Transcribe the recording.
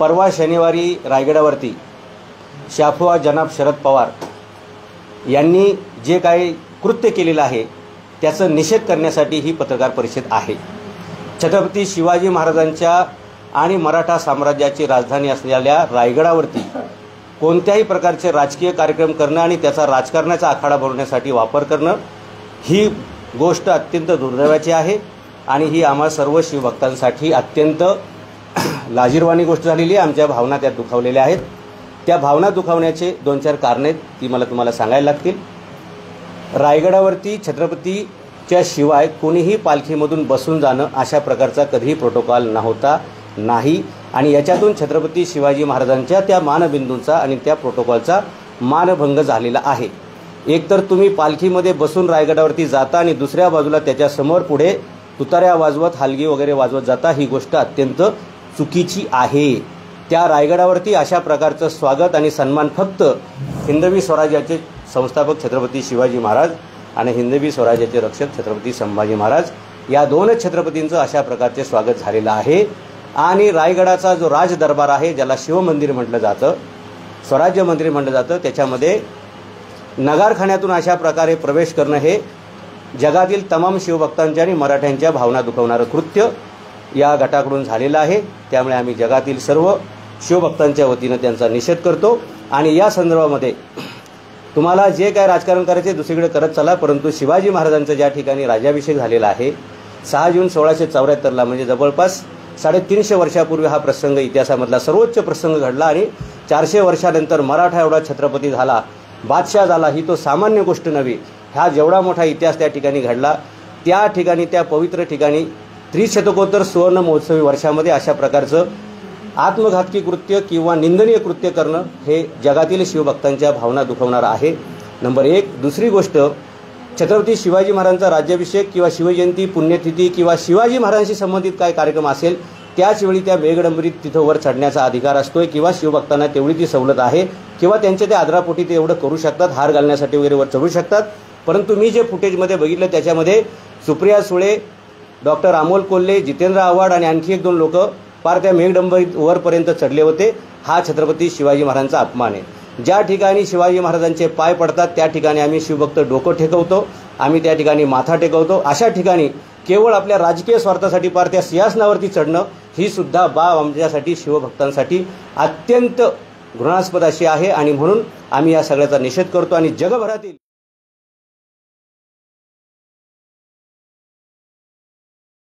परवा शनिवारी रायगडावरती शाफुआ जनाब शरद पवार यांनी जे काही कृत्य केलेलं आहे त्याचं निषेध करण्यासाठी ही पत्रकार परिषद आहे. छत्रपती शिवाजी महाराजांच्या आणि मराठा साम्राज्याची राजधानी असलेल्या रायगडावरती कोणत्याही प्रकारचे राजकीय कार्यक्रम करणं आणि त्याचा राजकारणाचा आखाडा भरवण्यासाठी वापर करणं ही गोष्ट अत्यंत दुर्दैवाची आहे आणि ही आम्हा सर्व शिवभक्तांसाठी अत्यंत लाजीरवाणी गोष्ट झालेली आहे. आमच्या भावना त्यात दुखावलेल्या आहेत. त्या भावना दुखावण्याचे दोन चार कारणे आहेत, ती मला तुम्हाला सांगायला लागतील. रायगडावरती छत्रपतीच्या शिवाय कोणीही पालखीमधून बसून जाणं अशा प्रकारचा कधीही प्रोटोकॉल नव्हता नाही. आणि याच्यातून छत्रपती शिवाजी महाराजांच्या त्या मानबिंदूंचा आणि त्या प्रोटोकॉलचा मानभंग झालेला आहे. एकतर तुम्ही पालखीमध्ये बसून रायगडावरती जाता आणि दुसऱ्या बाजूला त्याच्यासमोर पुढे तुताऱ्या वाजवत हलगी वगैरे वाजवत जाता ही गोष्ट अत्यंत चुकीची आहे. त्या रायगडावरती अशा प्रकारचं स्वागत आणि सन्मान फक्त हिंदवी स्वराज्याचे संस्थापक छत्रपती शिवाजी महाराज आणि हिंदवी स्वराज्याचे रक्षक छत्रपती संभाजी महाराज या दोनच छत्रपतींचं अशा प्रकारचे स्वागत झालेलं आहे. आणि रायगडाचा जो राज दरबार आहे ज्याला शिवमंदिर म्हटलं जातं स्वराज्य मंदिर म्हटलं जातं त्याच्यामध्ये नगारखान्यातून अशा प्रकारे प्रवेश करणं हे जगातील तमाम शिवभक्तांच्या आणि मराठ्यांच्या भावना दुखवणारं कृत्य. या गटाकडून झालेला आहे. त्यामुळे आम्ही जगातील सर्व शिवभक्तांच्या वतीनं त्यांचा निषेध करतो. आणि या संदर्भामध्ये तुम्हाला जे काय राजकारण करायचे दुसरीकडे करत चला परंतु शिवाजी महाराजांचा ज्या ठिकाणी राज्याभिषेक झालेला आहे सहा जून सोळाशे चौऱ्याहत्तरला म्हणजे जवळपास साडेतीनशे वर्षापूर्वी हा प्रसंग इतिहासामधला सर्वोच्च प्रसंग घडला आणि चारशे वर्षानंतर मराठा एवढा छत्रपती झाला बादशाह झाला ही तो सामान्य गोष्ट नव्हे. हा जेवढा मोठा इतिहास त्या ठिकाणी घडला त्या ठिकाणी त्या पवित्र ठिकाणी त्रिशतकोत्तर सुवर्ण महोत्सवी वर्षामध्ये अशा प्रकारचं आत्मघातकी कृत्य किंवा निंदनीय कृत्य करणं हे जगातील शिवभक्तांच्या भावना दुखवणारं आहे. नंबर एक दुसरी गोष्ट छत्रपती शिवाजी महाराजांचा राज्याभिषेक किंवा शिवजयंती पुण्यतिथी किंवा शिवाजी महाराजांशी संबंधित काय कार्यक्रम असेल त्याचवेळी त्या वेगडंबरीत तिथं वर चढण्याचा अधिकार असतोय किंवा शिवभक्तांना तेवढी ती सवलत आहे किंवा त्यांच्या त्या आदरापोटी ते एवढं करू शकतात हार घालण्यासाठी वगैरे वर चढू शकतात. परंतु मी जे फुटेजमध्ये बघितलं त्याच्यामध्ये सुप्रिया सुळे डॉक्टर अमोल कोल्हे जितेंद्र आव्हाड आणि आणखी एक दोन लोक पार त्या मेघडंबरीत वरपर्यंत चढले होते. हा छत्रपती शिवाजी महाराजांचा अपमान आहे. ज्या ठिकाणी शिवाजी महाराजांचे पाय पडतात त्या ठिकाणी आम्ही शिवभक्त डोकं ठेकवतो. आम्ही त्या ठिकाणी माथा टेकवतो. अशा ठिकाणी केवळ आपल्या राजकीय स्वार्थासाठी पार त्या सिंहासनावरती चढणं ही सुद्धा बाब आमच्यासाठी शिवभक्तांसाठी अत्यंत घृणास्पद अशी आहे. आणि म्हणून आम्ही या सगळ्याचा निषेध करतो. आणि जगभरातील